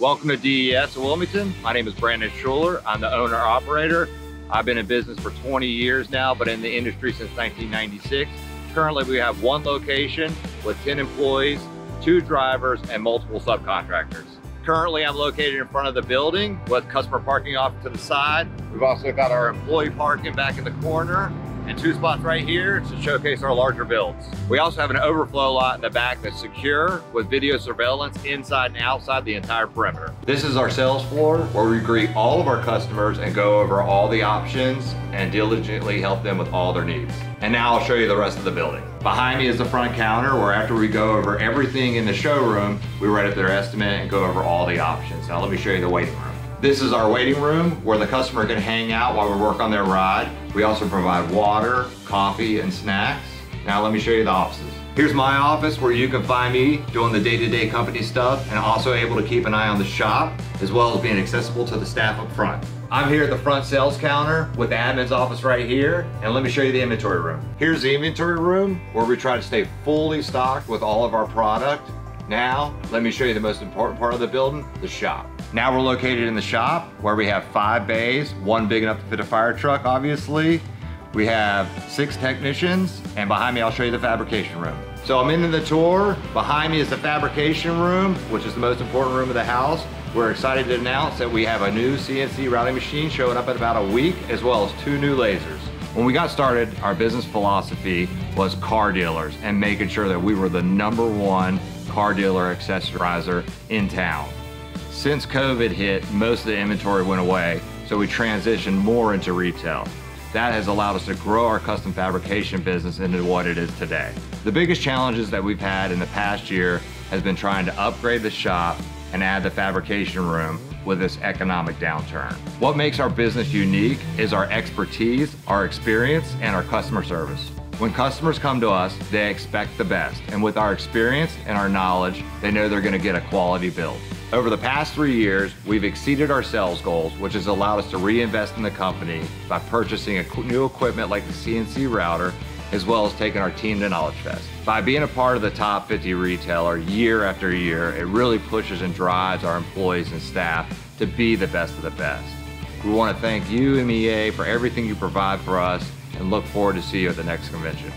Welcome to DES of Wilmington. My name is Branden Shuler. I'm the owner operator. I've been in business for 20 years now, but in the industry since 1996. Currently, we have one location with 10 employees, two drivers, and multiple subcontractors. Currently, I'm located in front of the building with customer parking off to the side. We've also got our employee parking back in the corner and two spots right here to showcase our larger builds. We also have an overflow lot in the back that's secure with video surveillance inside and outside the entire perimeter. This is our sales floor where we greet all of our customers and go over all the options and diligently help them with all their needs. And now I'll show you the rest of the building. Behind me is the front counter where after we go over everything in the showroom, we write up their estimate and go over all the options. Now let me show you the waiting room. This is our waiting room where the customer can hang out while we work on their ride. We also provide water, coffee, and snacks. Now let me show you the offices. Here's my office where you can find me doing the day-to-day -day company stuff and also able to keep an eye on the shop as well as being accessible to the staff up front. I'm here at the front sales counter with the admin's office right here and let me show you the inventory room. Here's the inventory room where we try to stay fully stocked with all of our product. Now, let me show you the most important part of the building, the shop. Now we're located in the shop where we have five bays, one big enough to fit a fire truck, obviously. We have six technicians, and behind me, I'll show you the fabrication room. So I'm into the tour. Behind me is the fabrication room, which is the most important room of the house. We're excited to announce that we have a new CNC routing machine showing up in about a week, as well as two new lasers. When we got started, our business philosophy was car dealers and making sure that we were the number one car dealer accessorizer in town. Since COVID hit, most of the inventory went away, so we transitioned more into retail. That has allowed us to grow our custom fabrication business into what it is today. The biggest challenges that we've had in the past year has been trying to upgrade the shop and add the fabrication room with this economic downturn. What makes our business unique is our expertise, our experience, and our customer service. When customers come to us, they expect the best. And with our experience and our knowledge, they know they're gonna get a quality build. Over the past three years, we've exceeded our sales goals, which has allowed us to reinvest in the company by purchasing new equipment like the CNC router, as well as taking our team to Knowledge Fest. By being a part of the top 50 retailer year after year, it really pushes and drives our employees and staff to be the best of the best. We want to thank you, MEA, for everything you provide for us and look forward to see you at the next convention.